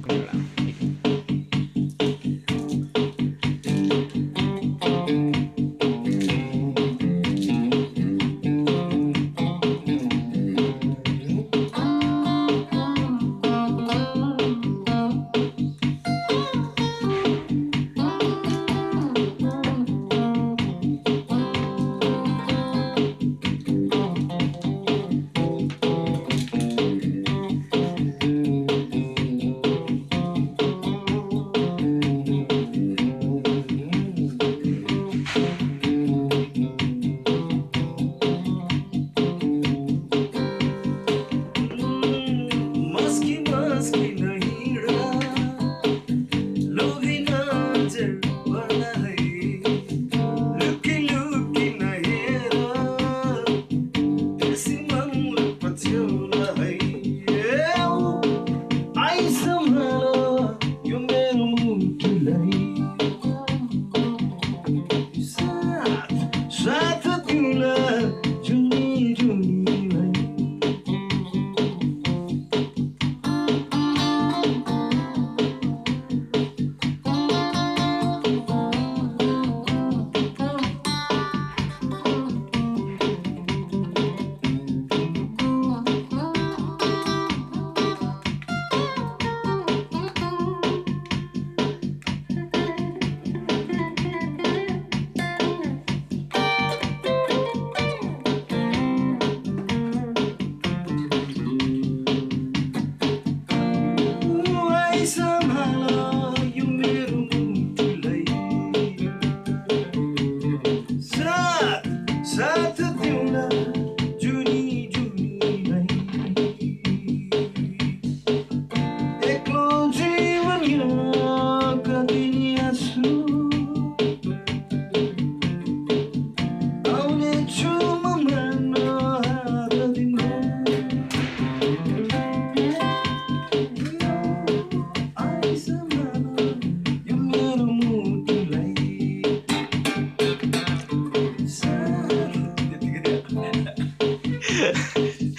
programa.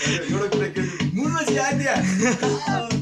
Yo creo que. Munos ya, tía.